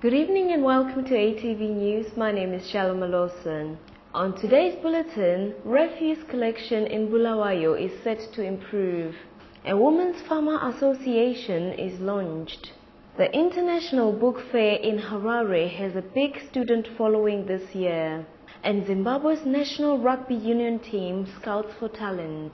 Good evening and welcome to ATV News. My name is Shalom Lawson. On today's bulletin, refuse collection in Bulawayo is set to improve. A Women's Farmer Association is launched. The International Book Fair in Harare has a big student following this year. And Zimbabwe's national rugby union team scouts for talent.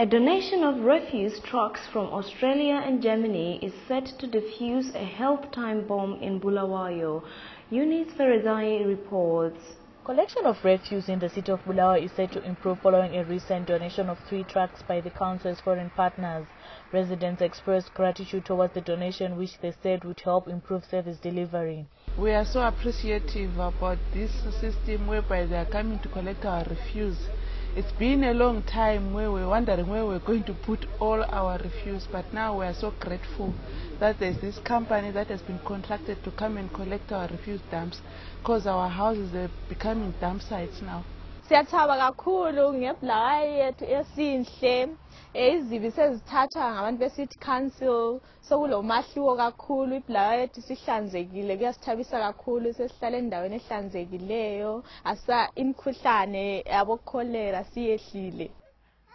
A donation of refuse trucks from Australia and Germany is set to defuse a health time bomb in Bulawayo. Eunice Ferizai reports. Collection of refuse in the city of Bulawayo is set to improve following a recent donation of three trucks by the council's foreign partners. Residents expressed gratitude towards the donation, which they said would help improve service delivery. We are so appreciative about this system whereby they are coming to collect our refuse. It's been a long time where we're wondering where we're going to put all our refuse, but now we are so grateful that there's this company that has been contracted to come and collect our refuse dumps because our houses are becoming dump sites now. Ngabantu be-city council kakhulu sihlanzekile kuyasithabisa kakhulu sesihlala endaweni ehlanzekileyo asa siyehlile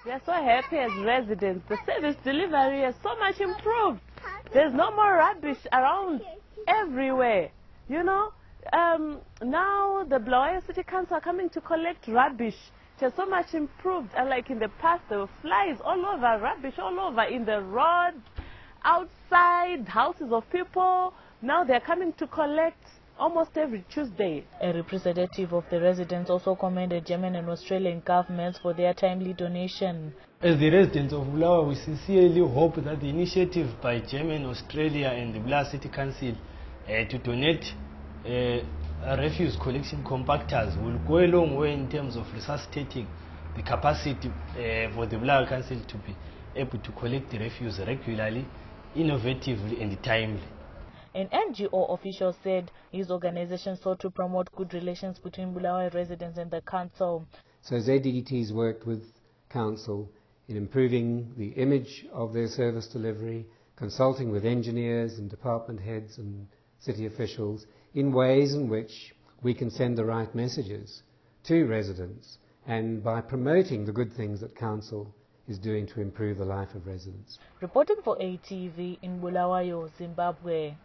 We are so happy as residents. The service delivery has so much improved. There's no more rubbish around everywhere. You know, um, now the Bulawayo City Council are coming to collect rubbish. It has so much improved. Unlike in the past, there were flies all over, rubbish all over in the road, outside, houses of people. Now they're coming to collect almost every Tuesday. A representative of the residents also commended German and Australian governments for their timely donation. As the residents of Bulawayo, we sincerely hope that the initiative by German, Australia and the Bulawayo City Council uh, to donate uh, refuse collection compactors will go a long way in terms of resuscitating the capacity uh, for the Bulawayo Council to be able to collect the refuse regularly, innovatively and timely. An NGO official said his organization sought to promote good relations between Bulawayo residents and the council. So ZDDT's worked with council in improving the image of their service delivery, consulting with engineers and department heads and city officials in ways in which we can send the right messages to residents and by promoting the good things that council is doing to improve the life of residents. Reporting for ATV in Bulawayo, Zimbabwe.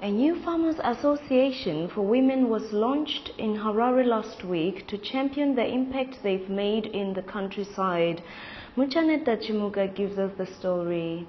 A new Farmers Association for Women was launched in Harare last week to champion the impact they've made in the countryside. Muchaneta Chimuga gives us the story.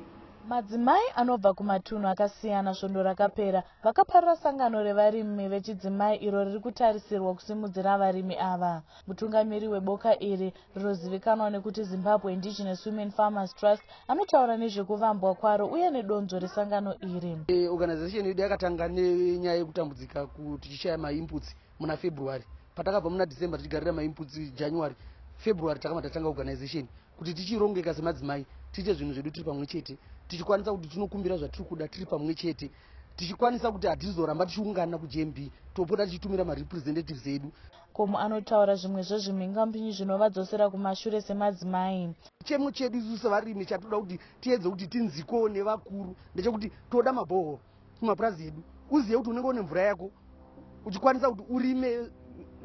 Madzimai anobva kumatunhu akasiyana svondo rakapera vakaparira sangano revarimi vechidzimai iro riri kutarisirwa kusimudzira varimi ava. Mutungamiri weboka iri rinozivikanwa nekuti zimbabwe indigenous women farmers trust anotaura nezvekuvambwa kwaro uye nedonzo resangano iri. Organization yedu yakatanga nenyaya yekutambudzika tichishaya mainputs muna february. Patakabva muna december tichigarira mainputs january february takama tatanga organization. Kuti tichirongeka semadzimai tiite zvinhu zvedu tiri pamwe chete tichikwanisa kuti tinokumbira zvatiri kuda tiri pamwe chete tichikwanisa kuti hatizoramba tichiungana kugmb topota tichitumira marepresentatives edu. Komo anotaura zvimwezvo zvimhingamupinyi zvinovadzosera kumashure semadzimai. Chemo chedu isu sevarimi chatoda kuti tiedze kuti tinziko nevakuru ndechekuti toda mabhoho kumapurazi edu. Uzive kuti unenge une mvura yako uchikwanisa kuti urime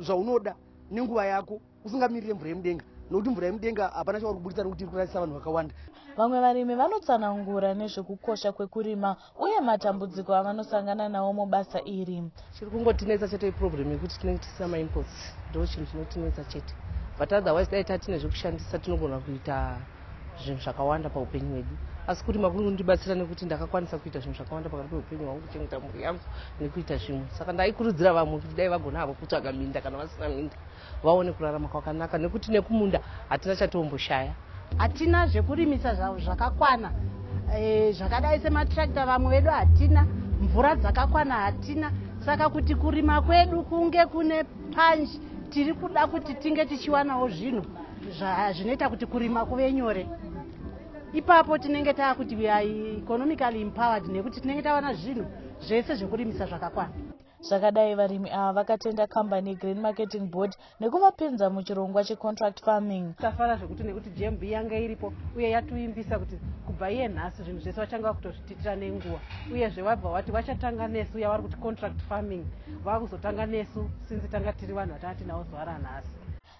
zvaunoda nenguva yako usingamirire mvura yemudenga nokuti mvura yemudenga hapana chauri kuburitsa nekuti iri kurasisa vanhu vakawanda. Vamwe varimi vanotsanangura nezvekukosha kwekurima uye matambudziko avanosangana nawo mubasa iri. Chiri kungotinetsa chete iproblem yekuti tinenge tisina maimpots ndo chinhu chinotinetsa chete. But otherwise dai tatine zvekushandisa tinogona kuita zvinhu zvakawanda paupenyu hwedu asi kurima kuri kundibatsira nekuti ndakakwanisa kuita zvinhu zvakawanda pakati peupenyu hwangu kuchengeta mhuri yangu nekuita zvimwe saka ndaikurudzira vamwe kuti dai vagona havo kutsvaga minda kana vasina minda vaone kurarama kwakanaka. Nekuti nekumunda hatina chatomboshaya. Hatina zvekurimisa zvavo zvakakwana. E, zvakadai sematractor vamwe vedu hatina. Mvura dzakakwana hatina. Saka kuti kurima kwedu kunge kune panji tiri kuda kuti tinge tichiwanawo zvinhu zvinoita kuti kurima kuve nyore ipapo tinenge taakuti economically empowered nekuti tinenge tawana zvinhu zvese zvekurimisa zvakakwana. Zvakadai varimi ava vakatenda kambani yegrain marketing board nekuvapinza muchirongwa checontract farming. Tafara zvekuti nekuti gmb yanga iripo uye yatiimbisa kuti kubva iye nhasi zvinhu zvese vachanga vakutozvititira nenguva. Uyezve vabva vati vachatanga nesu yavari kuti contract farming vakuzotanga nesu sinzi tanga tiri vanhu vatanga tinawo zuva ranhasi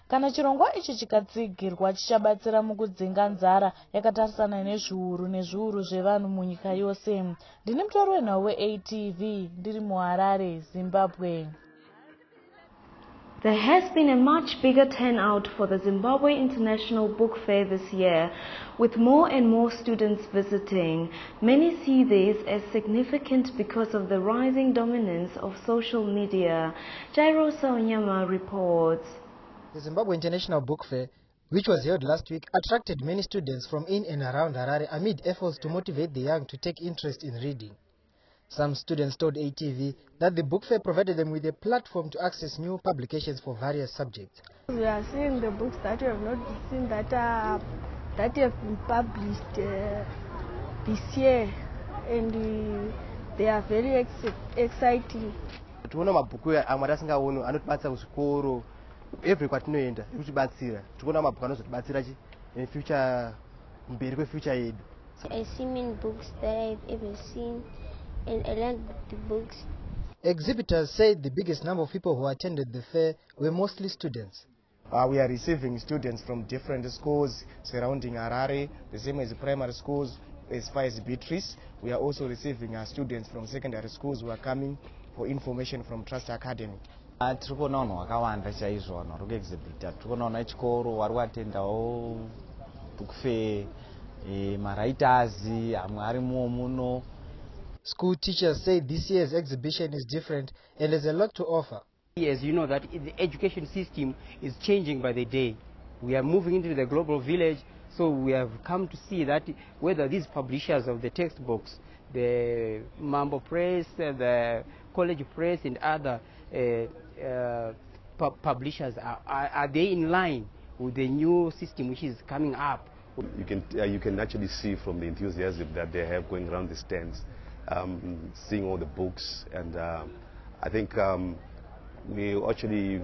kana chirongwa ichi chikatsigirwa chichabatsira mukudzinga nzara yakatarisana nezviuru nezviuru zvevanhu munyika yose ndini mutori wenhau weatv ndiri muharare zimbabwe There has been a much bigger turnout for the Zimbabwe International Book Fair this year, with more and more students visiting. Many see this as significant because of the rising dominance of social media. Jairo Saonyama reports. The Zimbabwe International Book Fair, which was held last week, attracted many students from in and around Harare amid efforts to motivate the young to take interest in reading. Some students told ATV that the book fair provided them with a platform to access new publications for various subjects. We are seeing the books that we have not seen that are that have been published uh, this year, and uh, they are very ex exciting. tiona mabhuku amwe atasingaoni anotibatsira kuzvikoro every kwatinoenda kutibatsira tikuona mabhuku anozotibatsira chi in future mberi kwefuture yedu I see many books that I've ever seen and I learned the books. Exhibitors said the biggest number of people who attended the fair were mostly students. Uh, we are receiving students from different schools surrounding Harare, the same as primary schools as far as Beatrice. We are also receiving uh, students from secondary schools who are coming for information from Trust Academy. Tiri kuona vanhu vakawanda chaizvo vanhu vari kuexhibita tiri kuona vana vechikoro vari kuatendawo book fair e, mawriters amwe arimo muno School teachers say this year's exhibition is different and has a lot to offer. As you know that the education system is changing by the day. We are moving into the global village, so we have come to see that whether these publishers of the textbooks, the Mambo Press, the College Press and other uh, uh, pu publishers, are, are, are they in line with the new system which is coming up? You can, uh, you can actually see from the enthusiasm that they have going around the stands um, seeing all the books, and uh, I think um, we actually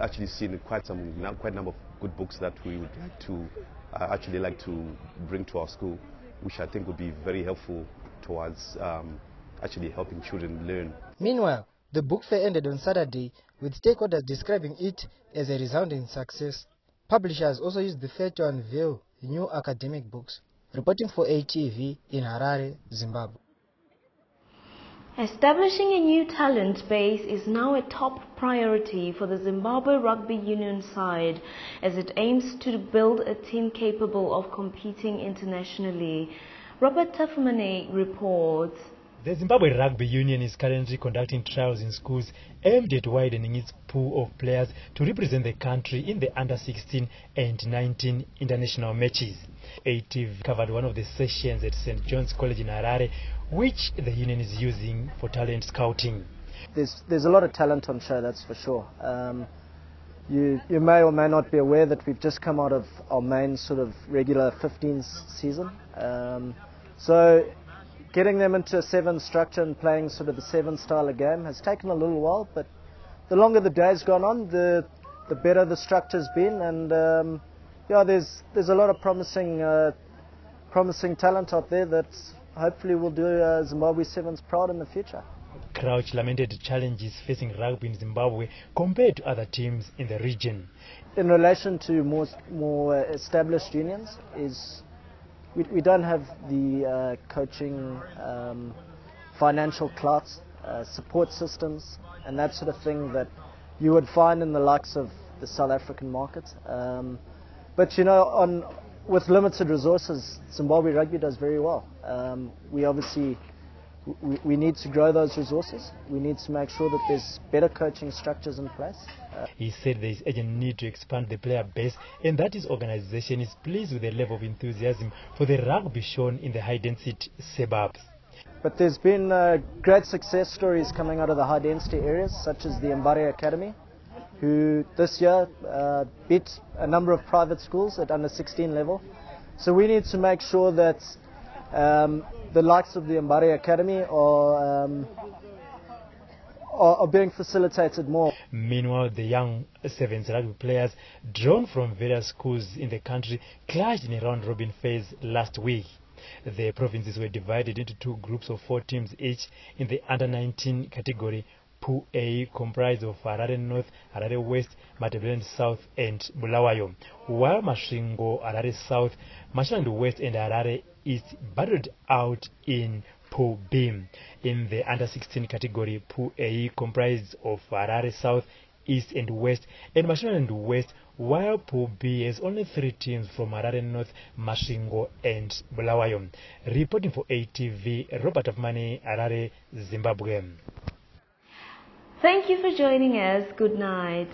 actually seen quite some quite a number of good books that we would like to uh, actually like to bring to our school, which I think would be very helpful towards um, actually helping children learn. Meanwhile, the book fair ended on Saturday with stakeholders describing it as a resounding success. Publishers also used the fair to unveil new academic books. Reporting for ATV in Harare, Zimbabwe. Establishing a new talent base is now a top priority for the Zimbabwe Rugby Union side as it aims to build a team capable of competing internationally. Robert Tafumane reports. The Zimbabwe Rugby Union is currently conducting trials in schools aimed at widening its pool of players to represent the country in the under 16 and 19 international matches. ATV covered one of the sessions at St. John's College in Harare, which the union is using for talent scouting. There's, there's a lot of talent on show, that's for sure. Um, you, you may or may not be aware that we've just come out of our main sort of regular 15 season. Um, so getting them into a seven structure and playing sort of the seven style of game has taken a little while, but the longer the day's gone on, the the better the structure's been, and um, yeah, there's there's a lot of promising uh, promising talent out there that hopefully will do uh, Zimbabwe Sevens proud in the future. Crouch lamented the challenges facing rugby in Zimbabwe compared to other teams in the region. In relation to more more established unions, is we, we don't have the uh, coaching, um, financial clout, uh, support systems, and that sort of thing that you would find in the likes of the South African market. Um, but you know, on with limited resources, Zimbabwe rugby does very well. Um, we obviously we, we need to grow those resources. We need to make sure that there's better coaching structures in place. He said there is urgent need to expand the player base and that his organization is pleased with the level of enthusiasm for the rugby shown in the high-density suburbs. But there's been uh, great success stories coming out of the high-density areas, such as the Mbare Academy, who this year uh, beat a number of private schools at under 16 level. So we need to make sure that um, the likes of the Mbare Academy are, um, are, are being facilitated more. Meanwhile, the young Sevens rugby players drawn from various schools in the country clashed in a round-robin phase last week. The provinces were divided into two groups of four teams each in the under-19 category. Pool A comprised of Harare North, Harare West, Matabeleland South and Bulawayo, while Masvingo, Harare South, Mashonaland West and Harare East battled out in Pool B. In the under-16 category, Pool A comprised of Harare South, East and West, and Mashonaland West, while Pool B has only three teams from Harare North, Masvingo and Bulawayo. Reporting for ATV, Robert Tafumane, Harare, Zimbabwe. Thank you for joining us. Good night.